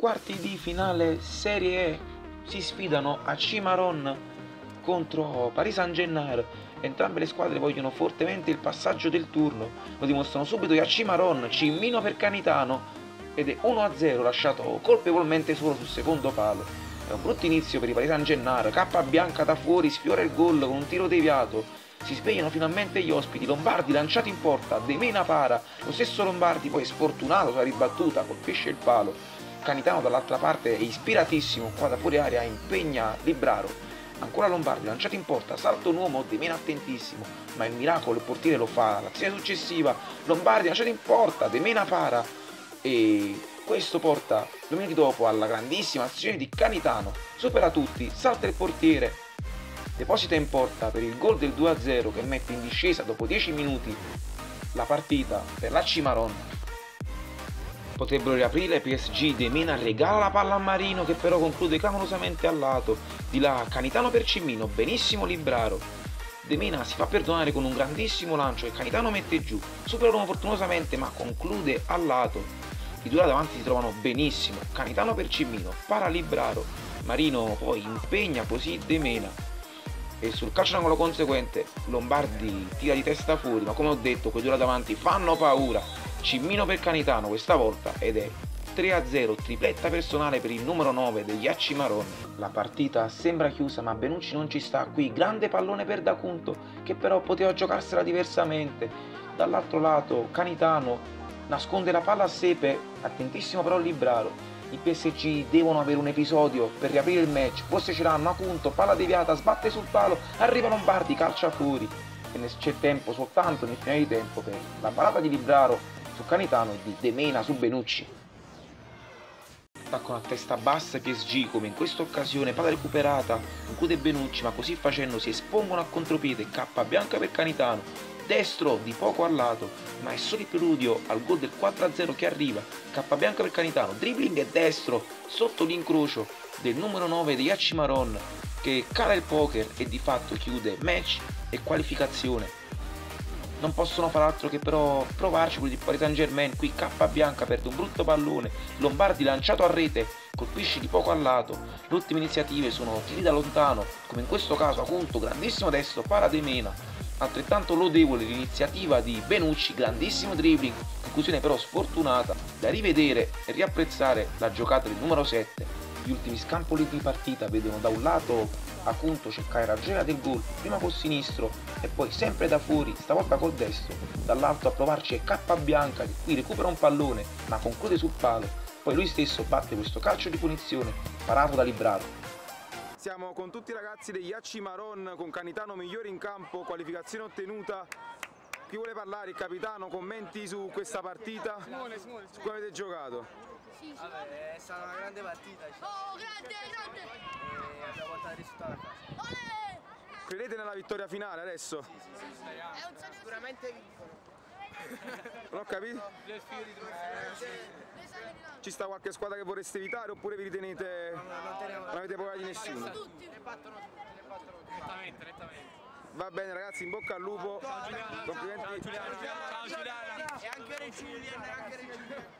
quarti di finale Serie E si sfidano a Cimaron contro Paris Saint-Germain. Entrambe le squadre vogliono fortemente il passaggio del turno, lo dimostrano subito a Cimaron, Cimmino per Canitano ed è 1-0 lasciato colpevolmente solo sul secondo palo. È un brutto inizio per i Paris Saint-Germain, K bianca da fuori sfiora il gol con un tiro deviato, si svegliano finalmente gli ospiti, Lombardi lanciato in porta, De Mena para, lo stesso Lombardi poi sfortunato sulla ribattuta, colpisce il palo, Canitano dall'altra parte è ispiratissimo, qua da fuori aria impegna Libraro. Ancora Lombardi, lanciato in porta, salto un uomo, De Mena attentissimo, ma il miracolo il portiere lo fa. L'azione successiva, Lombardi lanciato in porta, De Mena para e questo porta due minuti dopo alla grandissima azione di Canitano. Supera tutti, salta il portiere, deposita in porta per il gol del 2-0 che mette in discesa dopo 10 minuti la partita per la Cimaron potrebbero riaprire PSG De Mena regala la palla a Marino che però conclude clamorosamente al lato di là Canitano per Cimmino. Benissimo Libraro De Mena si fa perdonare con un grandissimo lancio che Canitano mette giù. Superano fortunosamente ma conclude al lato. I due davanti si trovano benissimo. Canitano per Cimmino para Libraro Marino poi impegna così De Mena. E sul calcio d'angolo conseguente Lombardi tira di testa fuori ma come ho detto quei due davanti fanno paura Cimmino per Canitano questa volta ed è 3-0 tripletta personale per il numero 9 degli Acci Maroni. La partita sembra chiusa ma Benucci non ci sta qui, grande pallone per Dacunto che però poteva giocarsela diversamente. Dall'altro lato Canitano nasconde la palla a Sepe, attentissimo però Libraro. I PSG devono avere un episodio per riaprire il match, forse ce l'hanno, Acunto, palla deviata, sbatte sul palo, arriva Lombardi, calcia fuori. E c'è tempo soltanto nel finale di tempo per la parata di Libraro su Canitano di De Mena su Benucci. Attaccano a testa bassa PSG come in questa occasione, palla recuperata, include Benucci ma così facendo si espongono a contropiede, K bianca per Canitano, destro di poco al lato, ma è solo il preludio al gol del 4-0 che arriva, K bianca per Canitano, dribbling e destro sotto l'incrocio del numero 9 di Yachimaron che cala il poker e di fatto chiude match e qualificazione non possono far altro che però provarci quelli di Paris Saint Germain qui K bianca perde un brutto pallone. Lombardi lanciato a rete colpisce di poco al lato. Le ultime iniziative sono tiri da lontano come in questo caso appunto grandissimo destro para De Mena. Altrettanto lodevole l'iniziativa di Benucci grandissimo dribbling conclusione però sfortunata da rivedere e riapprezzare la giocata del numero 7 gli ultimi scampoli di partita vedono da un lato appunto cercare la gela del gol prima col sinistro e poi sempre da fuori, stavolta col destro, dall'alto a provarci è K bianca che qui recupera un pallone ma conclude sul palo, poi lui stesso batte questo calcio di punizione parato da Libraro. Siamo con tutti i ragazzi degli Acci Maron con Canitano migliore in campo, qualificazione ottenuta. Chi vuole parlare? Il capitano, commenti su questa partita? Su come avete giocato? Sì, sì. Vabbè, è stata una grande partita. Oh, grande, grande! E abbiamo portato il risultato a casa. Olè! Credete nella vittoria finale adesso? Sì, sì, sì, speriamo. È un sicuramente vincono. Non ho capito? Eh, Ci sta qualche squadra che vorreste evitare oppure vi ritenete... No, non, teniamo... non avete paura di nessuno? Battono tutti, ne battono tutti. Nettamente, nettamente. Va bene ragazzi, in bocca al lupo. Ciao Giuliano. Complimenti. Ciao Giuliano. Ciao Giuliano. E anche Reggiani, anche Reggiani.